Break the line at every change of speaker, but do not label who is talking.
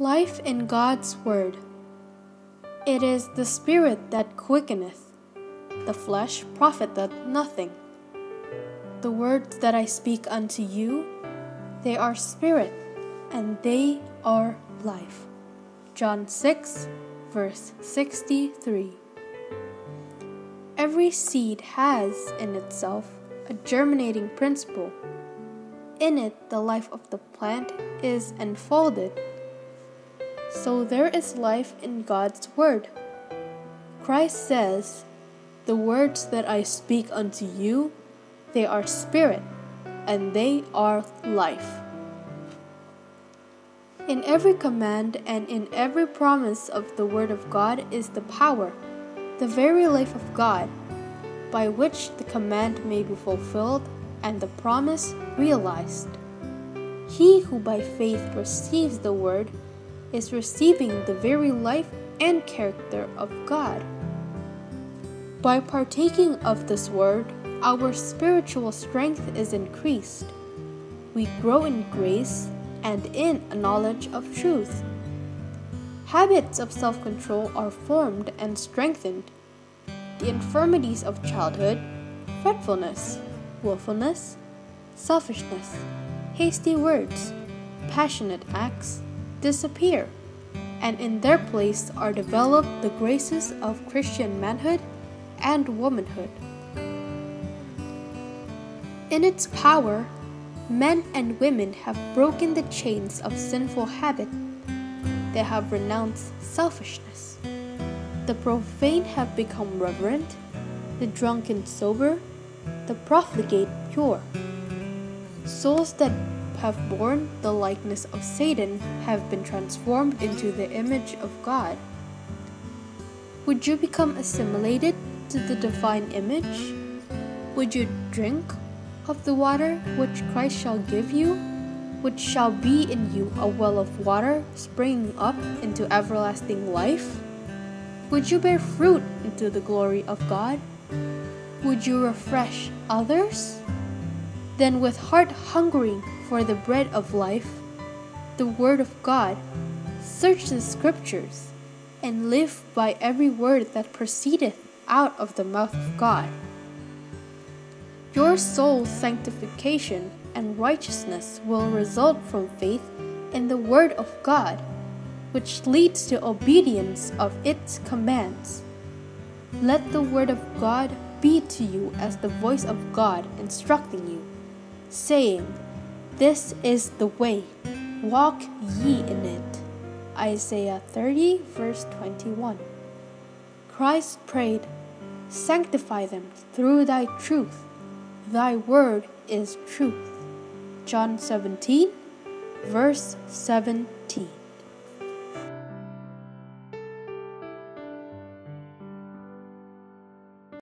Life in God's Word. It is the Spirit that quickeneth, the flesh profiteth nothing. The words that I speak unto you, they are spirit, and they are life. John 6, verse 63. Every seed has in itself a germinating principle. In it, the life of the plant is enfolded. So there is life in God's Word. Christ says, The words that I speak unto you, they are spirit, and they are life. In every command and in every promise of the Word of God is the power, the very life of God, by which the command may be fulfilled and the promise realized. He who by faith receives the Word is receiving the very life and character of God. By partaking of this Word, our spiritual strength is increased. We grow in grace and in a knowledge of truth. Habits of self control are formed and strengthened. The infirmities of childhood, fretfulness, willfulness, selfishness, hasty words, passionate acts disappear, and in their place are developed the graces of Christian manhood and womanhood. In its power, men and women have broken the chains of sinful habit. They have renounced selfishness. The profane have become reverent, the drunken sober, the profligate pure. Souls that have borne the likeness of Satan have been transformed into the image of God. Would you become assimilated to the divine image? Would you drink of the water which Christ shall give you, which shall be in you a well of water springing up into everlasting life? Would you bear fruit into the glory of God? Would you refresh others? Then, with heart hungering for the bread of life, the Word of God, search the Scriptures, and live by every word that proceedeth out of the mouth of God. Your soul's sanctification and righteousness will result from faith in the Word of God, which leads to obedience of its commands. Let the Word of God be to you as the voice of God instructing you, saying, This is the way, walk ye in it. Isaiah 30, verse 21. Christ prayed, Sanctify them through thy truth. Thy word is truth. John 17, verse 17.